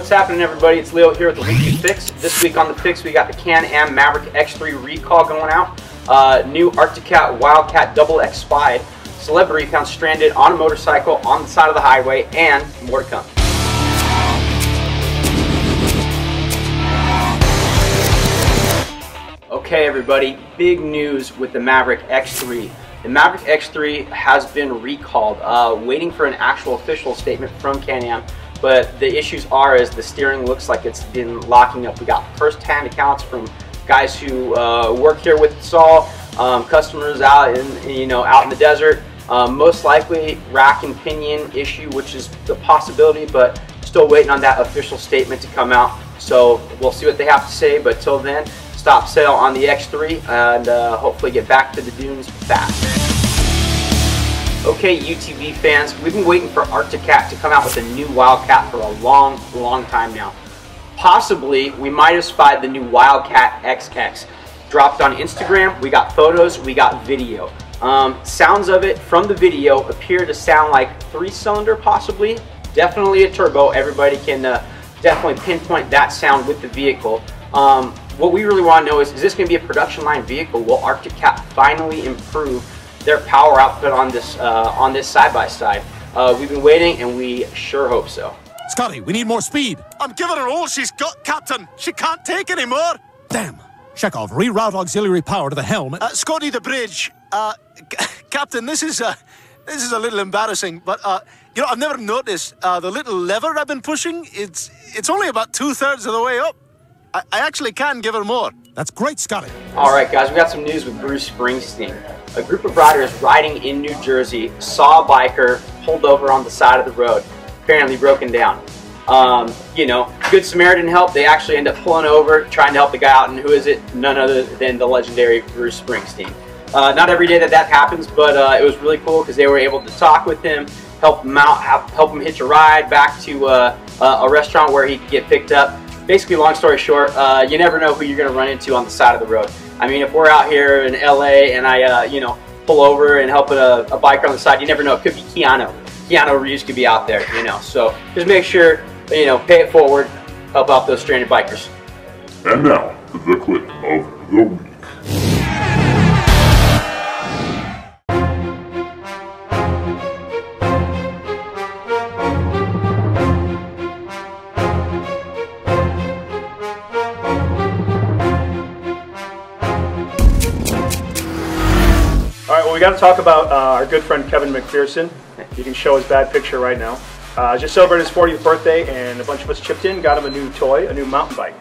what's happening everybody? It's Leo here with the Weekly Fix. This week on the Fix we got the Can-Am Maverick X3 recall going out. Uh, new Arctic Cat Wildcat Double X Spide. Celebrity found stranded on a motorcycle on the side of the highway and more to come. Okay everybody, big news with the Maverick X3. The Maverick X3 has been recalled, uh, waiting for an actual official statement from Can-Am but the issues are is the steering looks like it's been locking up. We got first-hand accounts from guys who uh, work here with Saul, um, customers out in you know out in the desert. Um, most likely rack and pinion issue, which is the possibility, but still waiting on that official statement to come out. So we'll see what they have to say. But till then, stop sale on the X3 and uh, hopefully get back to the dunes fast. Okay, UTV fans, we've been waiting for Arctic Cat to come out with a new Wildcat for a long, long time now. Possibly, we might have spied the new Wildcat XX. Dropped on Instagram, we got photos, we got video. Um, sounds of it from the video appear to sound like three-cylinder possibly. Definitely a turbo, everybody can uh, definitely pinpoint that sound with the vehicle. Um, what we really want to know is, is this going to be a production line vehicle? Will Arctic Cat finally improve their power output on this uh, on this side by side. Uh, we've been waiting, and we sure hope so. Scotty, we need more speed. I'm giving her all she's got, Captain. She can't take any more. Damn. Chekhov, reroute auxiliary power to the helm. Uh, Scotty, the bridge. Uh, Captain, this is uh, this is a little embarrassing, but uh, you know I've never noticed uh, the little lever I've been pushing. It's it's only about two thirds of the way up. I, I actually can give her more. That's great, Scotty. All right, guys, we got some news with Bruce Springsteen. A group of riders riding in New Jersey saw a biker pulled over on the side of the road, apparently broken down. Um, you know, Good Samaritan help. They actually end up pulling over, trying to help the guy out, and who is it? None other than the legendary Bruce Springsteen. Uh, not every day that that happens, but uh, it was really cool because they were able to talk with him, help him out, help him hitch a ride back to uh, a restaurant where he could get picked up basically, long story short, uh, you never know who you're going to run into on the side of the road. I mean, if we're out here in LA and I, uh, you know, pull over and help a, a, biker on the side, you never know. It could be Keanu. Keanu Reeves could be out there, you know. So just make sure, you know, pay it forward, help out those stranded bikers. And now, the clip of the we got to talk about uh, our good friend Kevin McPherson. You can show his bad picture right now. Uh, just celebrated his 40th birthday, and a bunch of us chipped in, got him a new toy, a new mountain bike.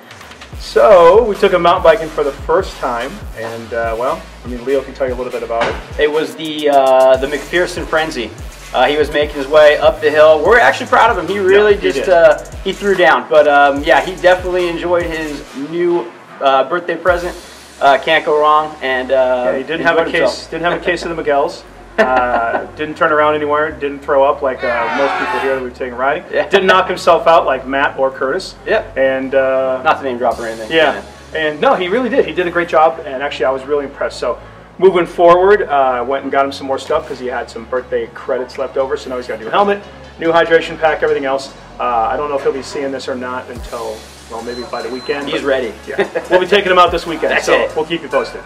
So we took him mountain biking for the first time, and uh, well, I mean, Leo can tell you a little bit about it. It was the uh, the McPherson frenzy. Uh, he was making his way up the hill. We're actually proud of him. He really yeah, he just uh, he threw down, but um, yeah, he definitely enjoyed his new birthday present. Uh, can't go wrong. And uh, yeah, he didn't have a case. Himself. Didn't have a case of the Miguel's. Uh, didn't turn around anywhere. Didn't throw up like uh, most people here that we've taken riding. Yeah. Didn't knock himself out like Matt or Curtis. Yep. And uh, not to name drop or anything. Yeah. yeah. And no, he really did. He did a great job. And actually, I was really impressed. So. Moving forward, I uh, went and got him some more stuff because he had some birthday credits left over. So now he's got a new helmet, new hydration pack, everything else. I don't know if he'll be seeing this or not until well, maybe by the weekend. He's ready. Yeah. we'll be taking him out this weekend, That's so it. we'll keep you posted.